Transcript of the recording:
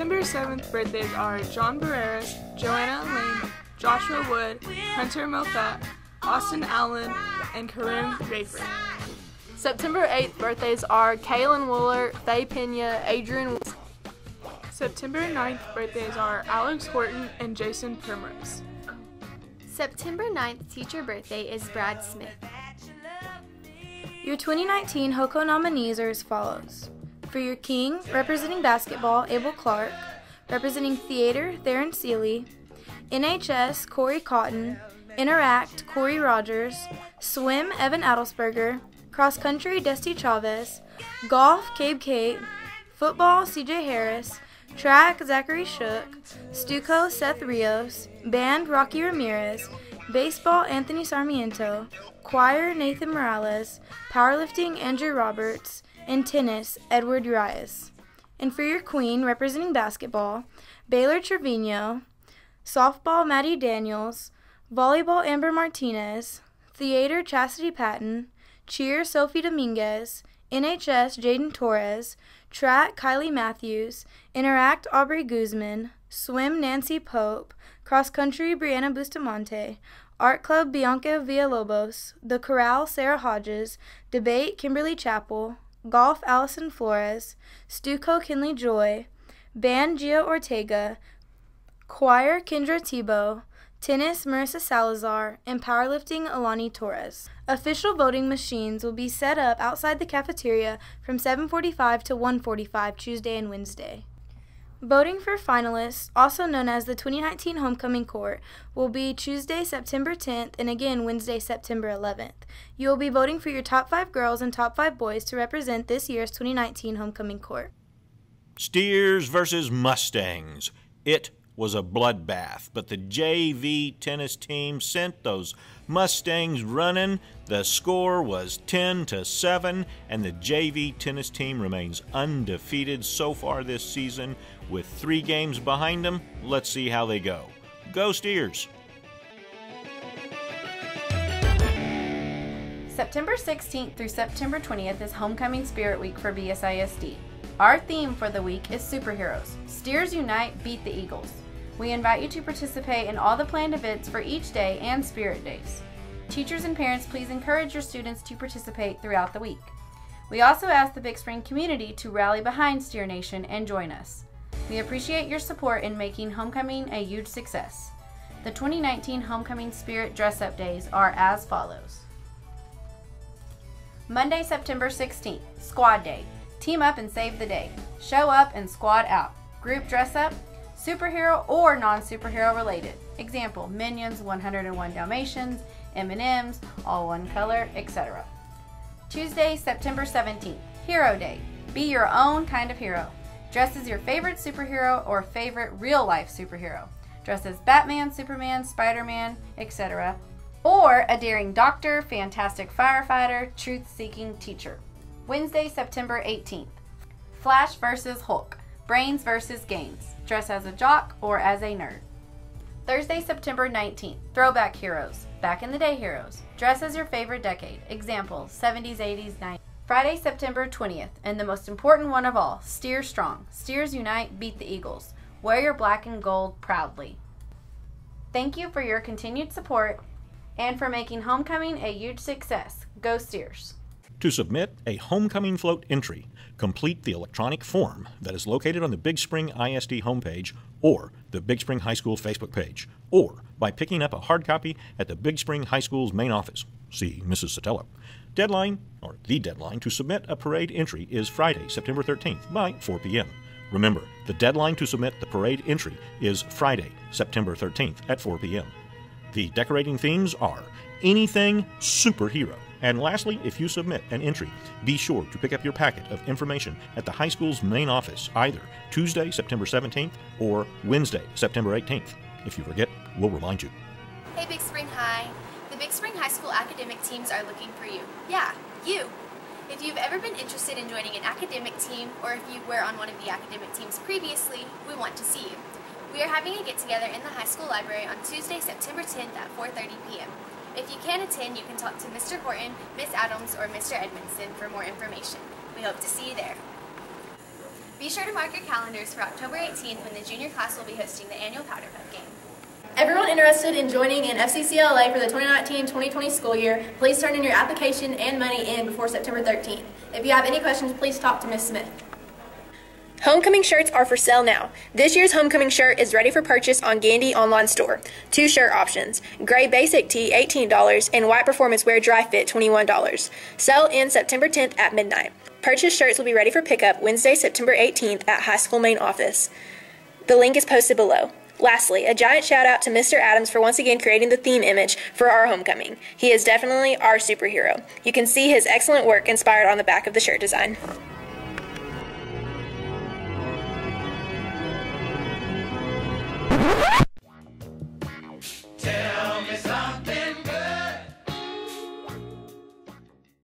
September 7th birthdays are John Barreras, Joanna Lane, Joshua Wood, Hunter Moffett, Austin Allen, and Karim Rayford. September 8th birthdays are Kaylin Wooler, Faye Pena, Adrian. September 9th birthdays are Alex Horton and Jason Primrose. September 9th teacher birthday is Brad Smith. Your 2019 HOCO nominees are as follows. For your King, representing basketball, Abel Clark. Representing theater, Theron Seeley. NHS, Corey Cotton. Interact, Corey Rogers. Swim, Evan Adelsberger. Cross country, Dusty Chavez. Golf, Cabe Kate. Football, CJ Harris. Track, Zachary Shook. Stuco, Seth Rios. Band, Rocky Ramirez. Baseball, Anthony Sarmiento. Choir, Nathan Morales. Powerlifting, Andrew Roberts. And tennis, Edward Urias. And for your queen, representing basketball, Baylor Trevino. Softball, Maddie Daniels. Volleyball, Amber Martinez. Theater, Chastity Patton. Cheer, Sophie Dominguez. NHS, Jaden Torres. Track, Kylie Matthews. Interact, Aubrey Guzman. Swim, Nancy Pope. Cross Country, Brianna Bustamante. Art Club, Bianca Villalobos. The Corral, Sarah Hodges. Debate, Kimberly Chappell. Golf, Allison Flores. Stuco, Kinley Joy. Band, Gio Ortega. Choir, Kendra Tebow. Tennis, Marissa Salazar, and powerlifting, Alani Torres. Official voting machines will be set up outside the cafeteria from 7:45 to 1:45 Tuesday and Wednesday. Voting for finalists, also known as the 2019 Homecoming Court, will be Tuesday, September 10th, and again Wednesday, September 11th. You will be voting for your top five girls and top five boys to represent this year's 2019 Homecoming Court. Steers versus Mustangs. It was a bloodbath, but the JV tennis team sent those Mustangs running. The score was 10 to 7, and the JV tennis team remains undefeated so far this season. With three games behind them, let's see how they go. Go Steers! September 16th through September 20th is Homecoming Spirit Week for BSISD. Our theme for the week is superheroes. Steers Unite, beat the Eagles. We invite you to participate in all the planned events for each day and Spirit Days. Teachers and parents, please encourage your students to participate throughout the week. We also ask the Big Spring community to rally behind Steer Nation and join us. We appreciate your support in making homecoming a huge success. The 2019 Homecoming Spirit Dress Up Days are as follows Monday, September 16th, Squad Day. Team up and save the day. Show up and squad out. Group dress up, superhero or non-superhero related. Example, Minions, 101 Dalmatians, M&Ms, all one color, etc. Tuesday, September 17th, Hero Day. Be your own kind of hero. Dress as your favorite superhero or favorite real-life superhero. Dress as Batman, Superman, Spider-Man, etc. Or a daring doctor, fantastic firefighter, truth-seeking teacher. Wednesday, September 18th. Flash versus Hulk. Brains versus games. Dress as a jock or as a nerd. Thursday, September 19th. Throwback heroes. Back in the day heroes. Dress as your favorite decade. Example 70s, 80s, 90s. Friday, September 20th. And the most important one of all Steer Strong. Steers Unite, beat the Eagles. Wear your black and gold proudly. Thank you for your continued support and for making homecoming a huge success. Go Steers! To submit a homecoming float entry, complete the electronic form that is located on the Big Spring ISD homepage or the Big Spring High School Facebook page, or by picking up a hard copy at the Big Spring High School's main office. See Mrs. Sotelo. Deadline, or the deadline, to submit a parade entry is Friday, September 13th by 4 p.m. Remember, the deadline to submit the parade entry is Friday, September 13th at 4 p.m. The decorating themes are anything superhero. And lastly, if you submit an entry, be sure to pick up your packet of information at the high school's main office either Tuesday, September 17th or Wednesday, September 18th. If you forget, we'll remind you. Hey Big Spring High. The Big Spring High School academic teams are looking for you. Yeah, you. If you've ever been interested in joining an academic team, or if you were on one of the academic teams previously, we want to see you. We are having a get-together in the high school library on Tuesday, September 10th at 4.30 p.m. You can't attend, you can talk to Mr. Horton, Miss Adams, or Mr. Edmondson for more information. We hope to see you there. Be sure to mark your calendars for October 18th when the junior class will be hosting the annual Powder Puff game. Everyone interested in joining in FCCLA for the 2019-2020 school year, please turn in your application and money in before September 13th. If you have any questions, please talk to Ms. Smith. Homecoming shirts are for sale now. This year's homecoming shirt is ready for purchase on Gandy online store. Two shirt options: gray basic tee $18 and white performance wear dry fit $21. Sell in September 10th at midnight. Purchased shirts will be ready for pickup Wednesday, September 18th at high school main office. The link is posted below. Lastly, a giant shout out to Mr. Adams for once again creating the theme image for our homecoming. He is definitely our superhero. You can see his excellent work inspired on the back of the shirt design.